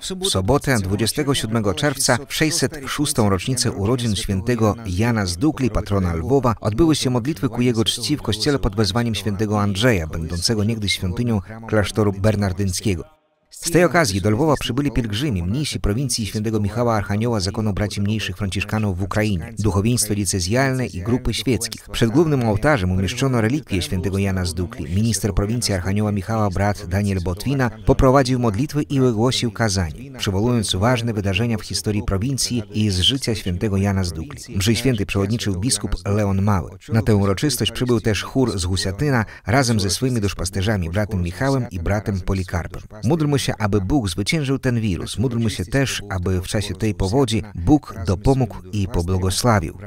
W sobotę 27 czerwca, w 606. rocznicę urodzin świętego Jana z Dukli, patrona Lwowa, odbyły się modlitwy ku jego czci w kościele pod wezwaniem świętego Andrzeja, będącego niegdyś świątynią klasztoru bernardyńskiego. Z tej okazji do Lwowa przybyli pielgrzymi, mniejsi prowincji świętego Michała Archanioła zakonu braci mniejszych franciszkanów w Ukrainie, duchowieństwo diecezjalne i grupy świeckich. Przed głównym ołtarzem umieszczono relikwie świętego Jana z Dukli. Minister prowincji Archanioła Michała, brat Daniel Botwina, poprowadził modlitwy i wygłosił kazanie, przywołując ważne wydarzenia w historii prowincji i z życia świętego Jana z Dukli. Mszy święty przewodniczył biskup Leon Mały. Na tę uroczystość przybył też chór z Husiatyna razem ze swymi duszpasterzami, bratem Michałem i bratem Polikarpem. Módlmy się, aby Bóg zwyciężył ten wirus. Módlmy się też, aby w czasie tej powodzi Bóg dopomógł i pobłogosławił.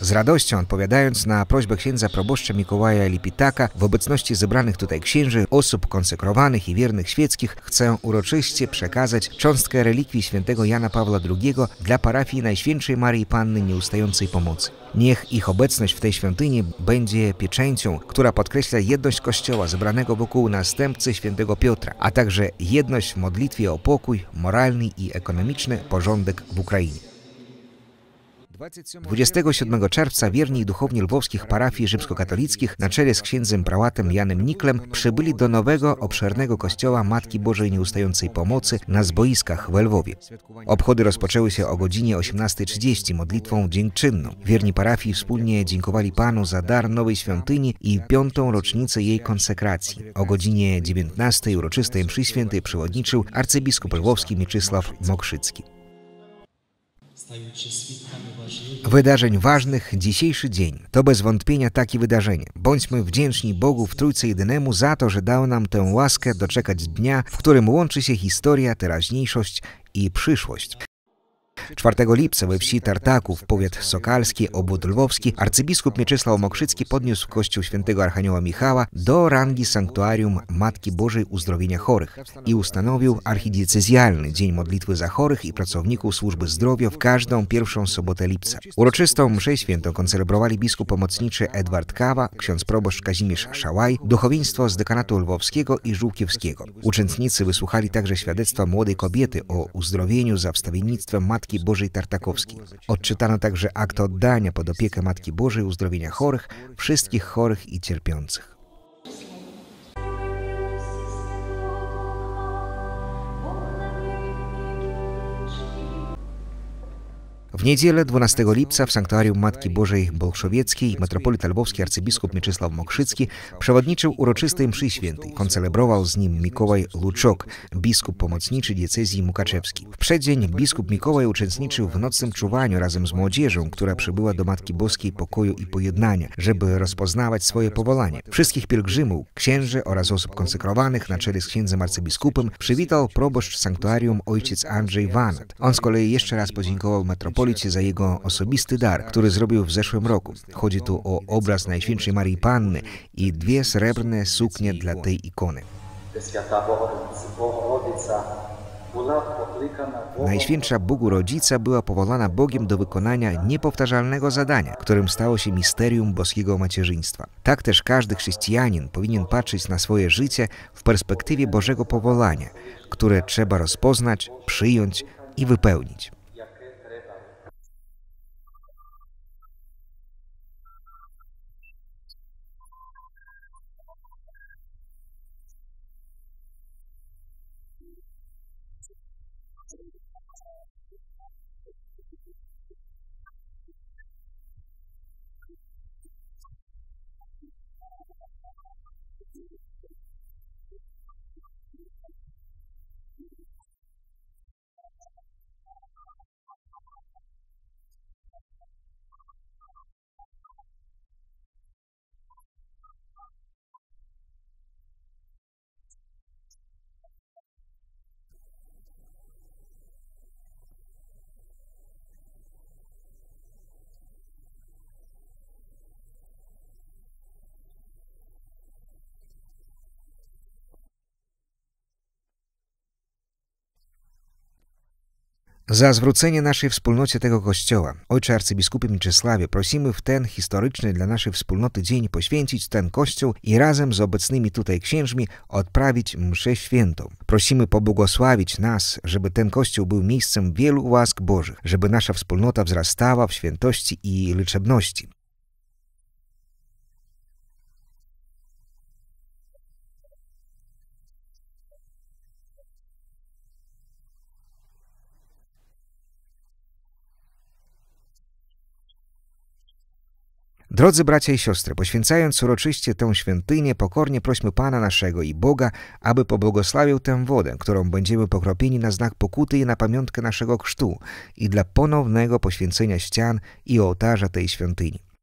Z radością odpowiadając na prośbę księdza proboszcza Mikołaja Lipitaka w obecności zebranych tutaj księży, osób konsekrowanych i wiernych świeckich chcę uroczyście przekazać cząstkę relikwii świętego Jana Pawła II dla parafii Najświętszej Marii Panny Nieustającej Pomocy. Niech ich obecność w tej świątyni będzie pieczęcią, która podkreśla jedność Kościoła zebranego wokół następcy świętego Piotra, a także jedność w modlitwie o pokój, moralny i ekonomiczny porządek w Ukrainie. 27 czerwca wierni i duchowni lwowskich parafii rzymskokatolickich na czele z księdzem prałatem Janem Niklem przybyli do nowego, obszernego kościoła Matki Bożej Nieustającej Pomocy na zboiskach w Lwowie. Obchody rozpoczęły się o godzinie 18.30 modlitwą dziękczynną. Wierni parafii wspólnie dziękowali Panu za dar nowej świątyni i piątą rocznicę jej konsekracji. O godzinie 19 uroczystej mszy świętej przewodniczył arcybiskup lwowski Mieczysław Mokrzycki. Wydarzeń ważnych dzisiejszy dzień to bez wątpienia takie wydarzenie. Bądźmy wdzięczni Bogu w Trójcy Jedynemu za to, że dał nam tę łaskę doczekać dnia, w którym łączy się historia, teraźniejszość i przyszłość. 4 lipca we wsi Tartaków, powiat sokalski, obwód lwowski, arcybiskup Mieczysław Mokrzycki podniósł kościół świętego Archanioła Michała do rangi sanktuarium Matki Bożej Uzdrowienia Chorych i ustanowił archidiecezjalny Dzień Modlitwy za Chorych i Pracowników Służby Zdrowia w każdą pierwszą sobotę lipca. Uroczystą mszę świętą koncelebrowali biskup pomocniczy Edward Kawa, ksiądz proboszcz Kazimierz Szałaj, duchowieństwo z dekanatu lwowskiego i żółkiewskiego. Uczestnicy wysłuchali także świadectwa młodej kobiety o uzdrowieniu za wstawiennictwem Matki Matki Bożej Tartakowskiej. Odczytano także akt oddania pod opiekę Matki Bożej uzdrowienia chorych, wszystkich chorych i cierpiących. W niedzielę 12 lipca w sanktuarium Matki Bożej Bolszowieckiej metropolita lwowski arcybiskup Mieczysław Mokrzycki przewodniczył uroczystej mszy świętej. Koncelebrował z nim Mikołaj Luczok, biskup pomocniczy diecezji Mukaczewskiej. W przeddzień biskup Mikołaj uczestniczył w nocnym czuwaniu razem z młodzieżą, która przybyła do Matki Boskiej pokoju i pojednania, żeby rozpoznawać swoje powołanie. Wszystkich pielgrzymów, księży oraz osób konsekrowanych na czele z księdzem arcybiskupem przywitał proboszcz sanktuarium ojciec Andrzej Wanat. On z kolei jeszcze raz podziękował metropolicie Pospolicie za jego osobisty dar, który zrobił w zeszłym roku. Chodzi tu o obraz Najświętszej Marii Panny i dwie srebrne suknie dla tej ikony. Najświętsza Bogu Rodzica była powołana Bogiem do wykonania niepowtarzalnego zadania, którym stało się misterium boskiego macierzyństwa. Tak też każdy chrześcijanin powinien patrzeć na swoje życie w perspektywie Bożego powołania, które trzeba rozpoznać, przyjąć i wypełnić. Za zwrócenie naszej wspólnocie tego kościoła, Ojcze Arcybiskupie Mieczysławie, prosimy w ten historyczny dla naszej wspólnoty dzień poświęcić ten kościół i razem z obecnymi tutaj księżmi odprawić mszę świętą. Prosimy pobłogosławić nas, żeby ten kościół był miejscem wielu łask Bożych, żeby nasza wspólnota wzrastała w świętości i liczebności. 'Drodzy bracia i siostry, poświęcając uroczyście tę świątynię, pokornie prośmy Pana naszego i Boga, aby pobłogosławił tę wodę, którą będziemy pokropieni na znak pokuty i na pamiątkę naszego chrztu i dla ponownego poświęcenia ścian i ołtarza tej świątyni.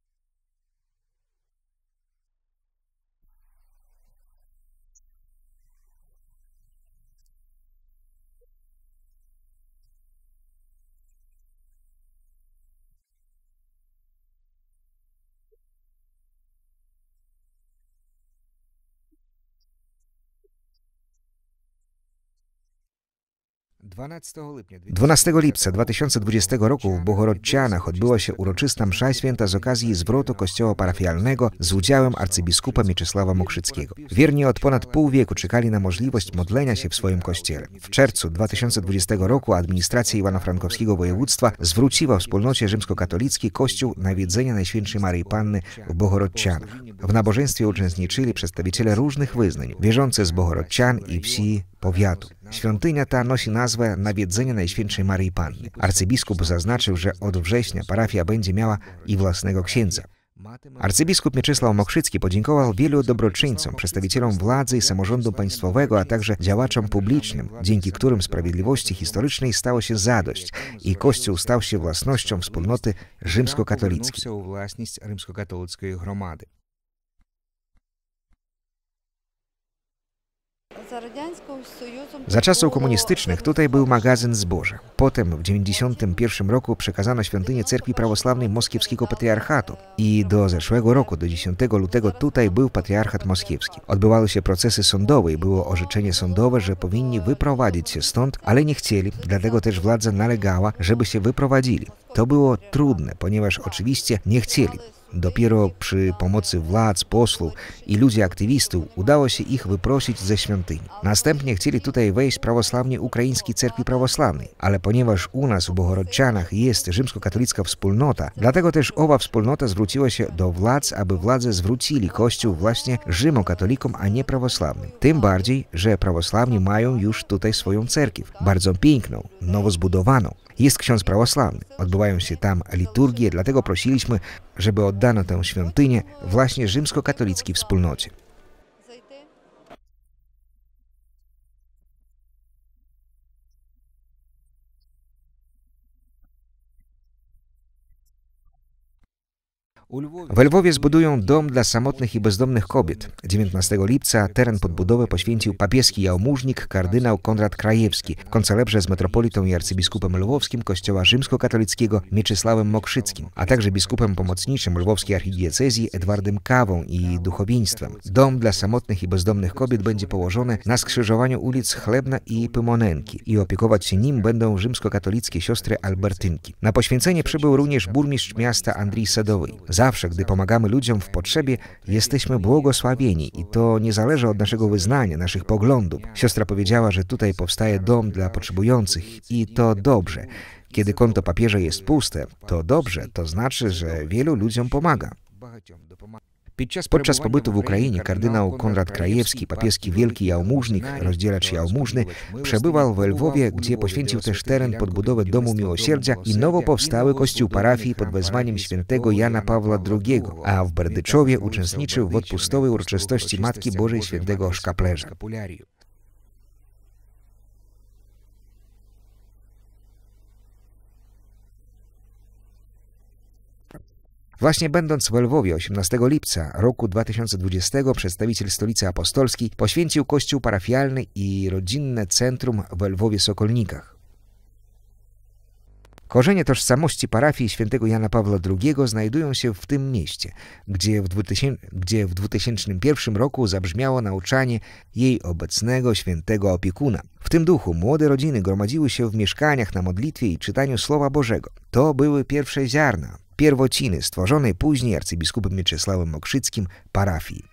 12 lipca 2020 roku w Bohorodcianach odbyła się uroczysta msza święta z okazji zwrotu kościoła parafialnego z udziałem arcybiskupa Mieczysława Mokrzyckiego. Wierni od ponad pół wieku czekali na możliwość modlenia się w swoim kościele. W czerwcu 2020 roku administracja Iwana Frankowskiego województwa zwróciła wspólnocie rzymskokatolickiej kościół nawiedzenia Najświętszej Maryi Panny w Bohorodcianach. W nabożeństwie uczestniczyli przedstawiciele różnych wyznań, wierzący z Bohorodcian i wsi powiatu. Świątynia ta nosi nazwę Nawiedzenia Najświętszej Maryi Panny. Arcybiskup zaznaczył, że od września parafia będzie miała i własnego księdza. Arcybiskup Mieczysław Mokrzycki podziękował wielu dobroczyńcom, przedstawicielom władzy i samorządu państwowego, a także działaczom publicznym, dzięki którym sprawiedliwości historycznej stało się zadość i Kościół stał się własnością wspólnoty rzymskokatolickiej. Za czasów komunistycznych tutaj był magazyn zboża. Potem w 1991 roku przekazano świątynię Cerkwi Prawosławnej Moskiewskiego Patriarchatu i do zeszłego roku, do 10 lutego tutaj był Patriarchat Moskiewski. Odbywały się procesy sądowe i było orzeczenie sądowe, że powinni wyprowadzić się stąd, ale nie chcieli, dlatego też władza nalegała, żeby się wyprowadzili. To było trudne, ponieważ oczywiście nie chcieli. Dopiero przy pomocy władz, posłów i ludzi aktywistów udało się ich wyprosić ze świątyni. Następnie chcieli tutaj wejść prawosławnie ukraińskiej cerkwi prawosławnej, ale ponieważ u nas w Bohorodczanach jest rzymskokatolicka wspólnota, dlatego też owa wspólnota zwróciła się do władz, aby władze zwrócili kościół właśnie rzymokatolikom, a nie prawosławnym. Tym bardziej, że prawosławni mają już tutaj swoją cerkiew, bardzo piękną, nowo zbudowaną. Jest ksiądz prawosławny, odbywają się tam liturgie, dlatego prosiliśmy, żeby oddano tę świątynię właśnie rzymskokatolickiej wspólnocie. W Lwowie zbudują dom dla samotnych i bezdomnych kobiet. 19 lipca teren pod budowę poświęcił papieski jałmużnik kardynał Konrad Krajewski koncelebrze z metropolitą i arcybiskupem lwowskim kościoła rzymskokatolickiego Mieczysławem Mokrzyckim, a także biskupem pomocniczym lwowskiej archidiecezji Edwardem Kawą i duchowieństwem. Dom dla samotnych i bezdomnych kobiet będzie położony na skrzyżowaniu ulic Chlebna i Pymonenki i opiekować się nim będą rzymskokatolickie siostry Albertynki. Na poświęcenie przybył również burmistrz miasta Andrii Sadowej. Zawsze, gdy pomagamy ludziom w potrzebie, jesteśmy błogosławieni i to nie zależy od naszego wyznania, naszych poglądów. Siostra powiedziała, że tutaj powstaje dom dla potrzebujących i to dobrze. Kiedy konto papieża jest puste, to dobrze, to znaczy, że wielu ludziom pomaga. Podczas pobytu w Ukrainie kardynał Konrad Krajewski, papieski wielki jałmużnik, rozdzielacz jałmużny, przebywał w Lwowie, gdzie poświęcił też teren pod budowę Domu Miłosierdzia i nowo powstały kościół parafii pod wezwaniem świętego Jana Pawła II, a w Berdyczowie uczestniczył w odpustowej uroczystości Matki Bożej świętego Szkaplerza. Właśnie będąc w Lwowie 18 lipca roku 2020 przedstawiciel Stolicy Apostolskiej poświęcił kościół parafialny i rodzinne centrum w Lwowie Sokolnikach. Korzenie tożsamości parafii świętego Jana Pawła II znajdują się w tym mieście, gdzie w, 2000, gdzie w 2001 roku zabrzmiało nauczanie jej obecnego świętego opiekuna. W tym duchu młode rodziny gromadziły się w mieszkaniach na modlitwie i czytaniu Słowa Bożego. To były pierwsze ziarna, pierwociny stworzonej później arcybiskupem Mieczysławem Mokrzyckim parafii.